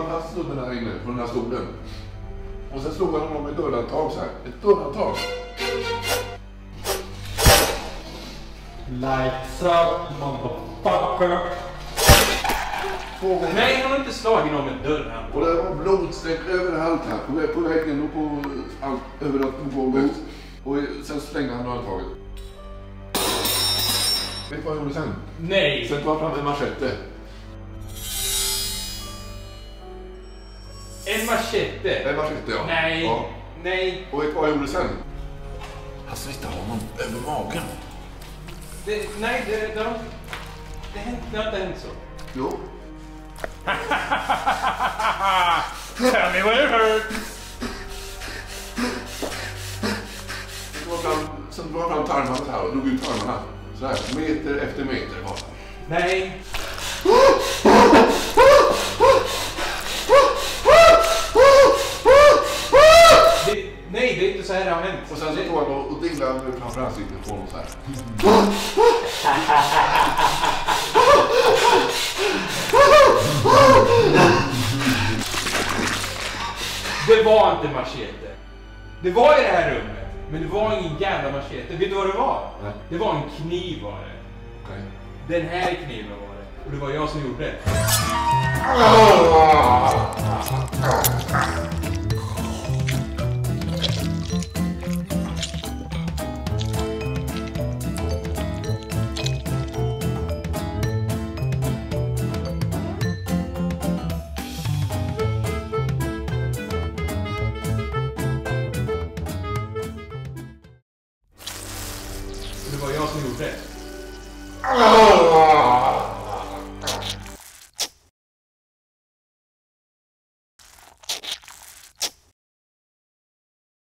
fast snubben här inne på den här stolen. Och sen slog han honom med dörrhandtag så här. Ett dörrhandtag. Lights up, motherfucker. Två gånger. Nej, han har inte slagit någon med dörren. Och det var blodstänk överallt här. På, på väggen och på allt, överallt på golvet. Och sen slängde han handtaget. Vet du vad han gjorde sen? Nej! Sen tog han fram en machete. En machete. En machete ja. Nej. Ja. Nej. Och du vad gjorde sen? Han snittade honom över magen. Det, nej, det, det, har, det, inte- det har inte hänt så. Jo. Tell me what it hurt. Sen drog han fram tarmarna så här och drog ut tarmarna. Så här, meter efter meter bara. Nej. Det, nej, det är inte så här det har hänt. Och sen så tog han och, dinglade han framför ansiktet på honom så här. Det var inte machete. Det var i det här rummet. Men det var ingen jävla machete. Vet du vad det var? Nej. Det var en kniv var det. Den här kniven var det. Och det var jag som gjorde det. Se vuoi, jag som. Oh!